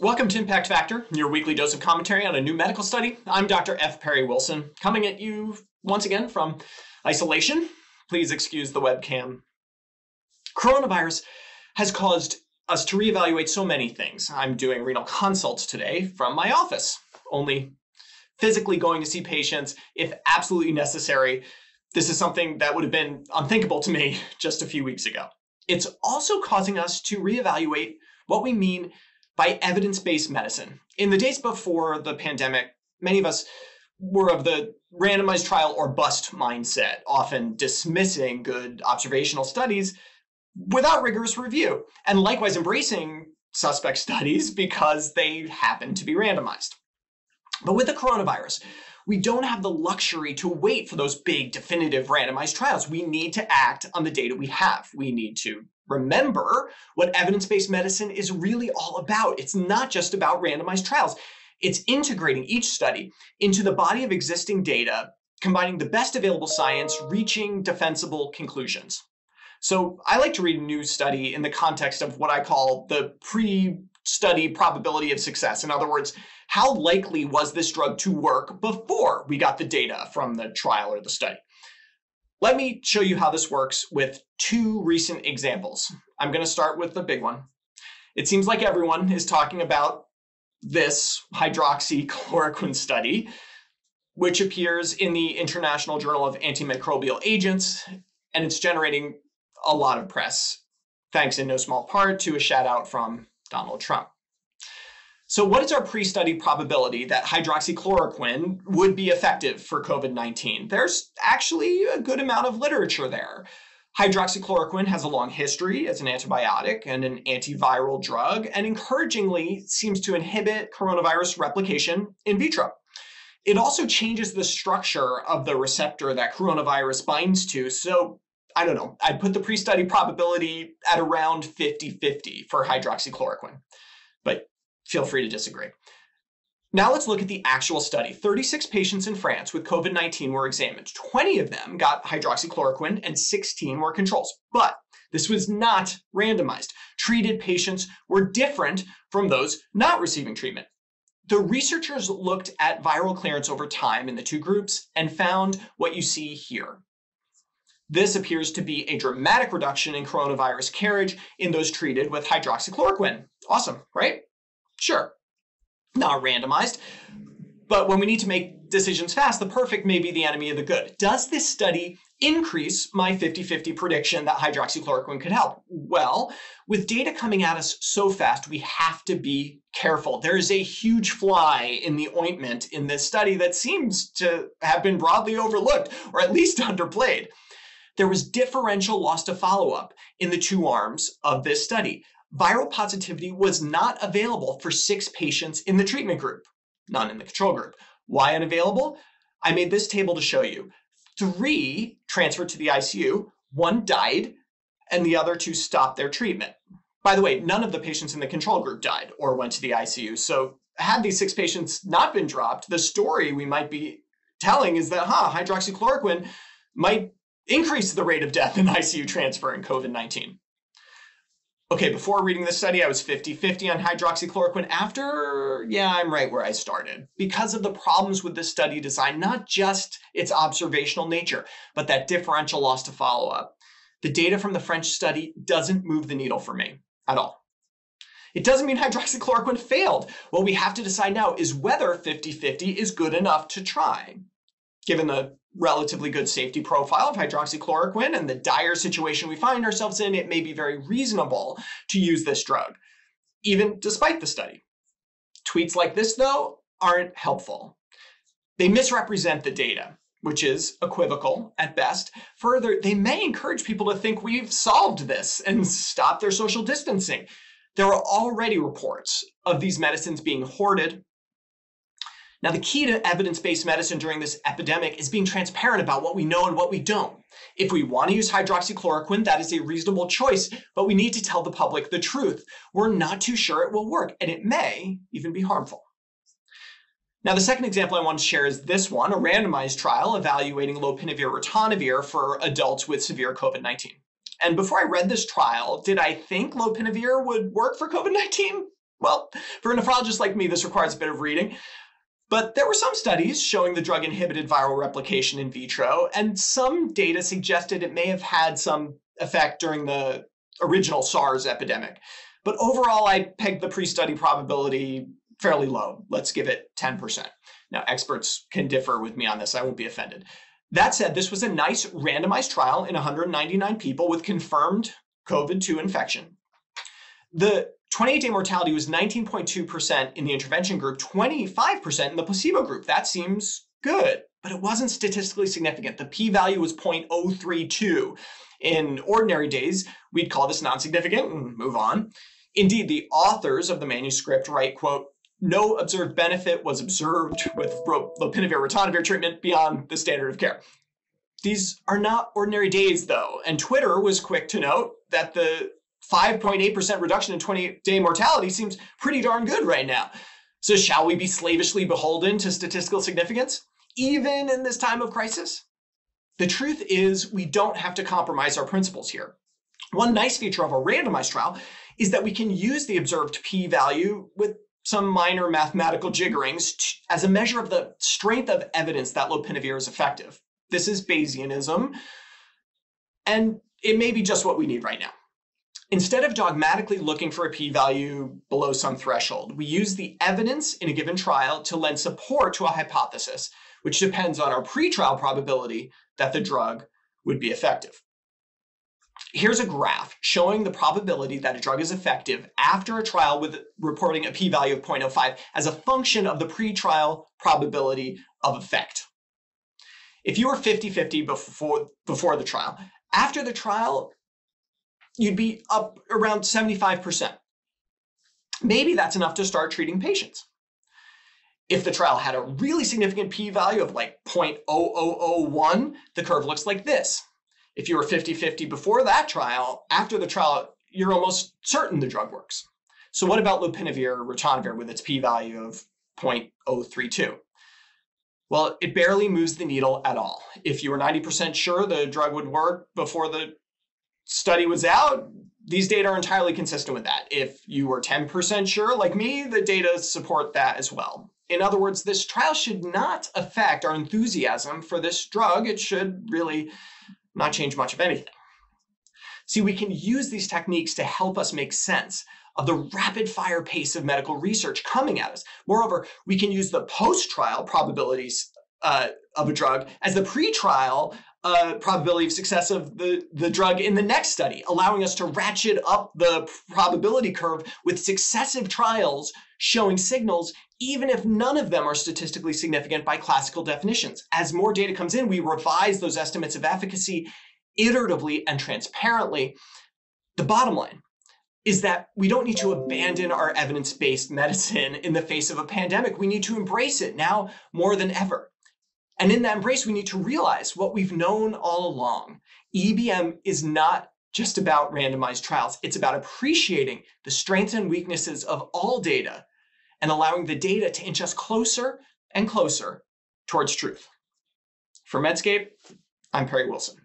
Welcome to Impact Factor, your weekly dose of commentary on a new medical study. I'm Dr. F. Perry Wilson, coming at you once again from isolation. Please excuse the webcam. Coronavirus has caused us to reevaluate so many things. I'm doing renal consults today from my office, only physically going to see patients if absolutely necessary. This is something that would have been unthinkable to me just a few weeks ago. It's also causing us to reevaluate what we mean by evidence based medicine. In the days before the pandemic, many of us were of the randomized trial or bust mindset, often dismissing good observational studies without rigorous review, and likewise embracing suspect studies because they happen to be randomized. But with the coronavirus, we don't have the luxury to wait for those big definitive randomized trials. We need to act on the data we have. We need to remember what evidence based medicine is really all about. It's not just about randomized trials, it's integrating each study into the body of existing data, combining the best available science, reaching defensible conclusions. So I like to read a new study in the context of what I call the pre study probability of success. In other words, how likely was this drug to work before we got the data from the trial or the study? Let me show you how this works with two recent examples. I'm going to start with the big one. It seems like everyone is talking about this hydroxychloroquine study, which appears in the International Journal of Antimicrobial Agents, and it's generating a lot of press, thanks in no small part to a shout out from Donald Trump. So, what is our pre study probability that hydroxychloroquine would be effective for COVID 19? There's actually a good amount of literature there. Hydroxychloroquine has a long history as an antibiotic and an antiviral drug, and encouragingly seems to inhibit coronavirus replication in vitro. It also changes the structure of the receptor that coronavirus binds to. So, I don't know, I'd put the pre study probability at around 50 50 for hydroxychloroquine. But Feel free to disagree. Now let's look at the actual study. 36 patients in France with COVID 19 were examined. 20 of them got hydroxychloroquine and 16 were controls. But this was not randomized. Treated patients were different from those not receiving treatment. The researchers looked at viral clearance over time in the two groups and found what you see here. This appears to be a dramatic reduction in coronavirus carriage in those treated with hydroxychloroquine. Awesome, right? Sure, not randomized. But when we need to make decisions fast, the perfect may be the enemy of the good. Does this study increase my 50 50 prediction that hydroxychloroquine could help? Well, with data coming at us so fast, we have to be careful. There is a huge fly in the ointment in this study that seems to have been broadly overlooked or at least underplayed. There was differential loss to follow up in the two arms of this study viral positivity was not available for six patients in the treatment group, none in the control group. Why unavailable? I made this table to show you. Three transferred to the ICU, one died, and the other two stopped their treatment. By the way, none of the patients in the control group died or went to the ICU. So, had these six patients not been dropped, the story we might be telling is that, huh, hydroxychloroquine might increase the rate of death in ICU transfer in COVID 19. Okay, before reading this study, I was 50 50 on hydroxychloroquine. After, yeah, I'm right where I started. Because of the problems with this study design, not just its observational nature, but that differential loss to follow up. The data from the French study doesn't move the needle for me at all. It doesn't mean hydroxychloroquine failed. What we have to decide now is whether 50 50 is good enough to try. Given the relatively good safety profile of hydroxychloroquine and the dire situation we find ourselves in, it may be very reasonable to use this drug, even despite the study. Tweets like this, though, aren't helpful. They misrepresent the data, which is equivocal at best. Further, they may encourage people to think we've solved this and stop their social distancing. There are already reports of these medicines being hoarded now, the key to evidence based medicine during this epidemic is being transparent about what we know and what we don't. If we want to use hydroxychloroquine, that is a reasonable choice, but we need to tell the public the truth. We're not too sure it will work, and it may even be harmful. Now, the second example I want to share is this one a randomized trial evaluating lopinavir ritonavir for adults with severe COVID 19. And before I read this trial, did I think lopinavir would work for COVID 19? Well, for a nephrologist like me, this requires a bit of reading. But there were some studies showing the drug inhibited viral replication in vitro, and some data suggested it may have had some effect during the original SARS epidemic. But overall, I pegged the pre study probability fairly low. Let's give it 10%. Now, experts can differ with me on this. I won't be offended. That said, this was a nice randomized trial in 199 people with confirmed COVID 2 infection. The 28 day mortality was 19.2% in the intervention group, 25% in the placebo group. That seems good, but it wasn't statistically significant. The p value was 0.032. In ordinary days, we'd call this non significant and move on. Indeed, the authors of the manuscript write, quote, no observed benefit was observed with lopinavir ritonavir treatment beyond the standard of care. These are not ordinary days, though, and Twitter was quick to note that the 5.8% reduction in 20 day mortality seems pretty darn good right now. So, shall we be slavishly beholden to statistical significance, even in this time of crisis? The truth is, we don't have to compromise our principles here. One nice feature of a randomized trial is that we can use the observed p value with some minor mathematical jiggerings as a measure of the strength of evidence that lopinavir is effective. This is Bayesianism, and it may be just what we need right now. Instead of dogmatically looking for a p-value below some threshold, we use the evidence in a given trial to lend support to a hypothesis, which depends on our pretrial probability that the drug would be effective. Here's a graph showing the probability that a drug is effective after a trial with reporting a p-value of 0.05 as a function of the pretrial probability of effect. If you were 50-50 before, before the trial, after the trial, you'd be up around 75%. Maybe that's enough to start treating patients. If the trial had a really significant p-value of like 0.0001, the curve looks like this. If you were 50 50 before that trial, after the trial, you're almost certain the drug works. So, what about lopinavir ritonavir with its p value of 0.032? Well, it barely moves the needle at all. If you were 90% sure the drug would work before the study was out, these data are entirely consistent with that. If you were 10% sure, like me, the data support that as well. In other words, this trial should not affect our enthusiasm for this drug. It should really not change much of anything. See, we can use these techniques to help us make sense of the rapid fire pace of medical research coming at us. Moreover, we can use the post trial probabilities uh, of a drug as the pre trial uh, probability of success of the, the drug in the next study, allowing us to ratchet up the probability curve with successive trials showing signals, even if none of them are statistically significant by classical definitions. As more data comes in, we revise those estimates of efficacy iteratively and transparently. The bottom line is that we don't need to abandon our evidence based medicine in the face of a pandemic. We need to embrace it now more than ever. And in that embrace, we need to realize what we've known all along. EBM is not just about randomized trials, it's about appreciating the strengths and weaknesses of all data and allowing the data to inch us closer and closer towards truth. For Medscape, I'm Perry Wilson.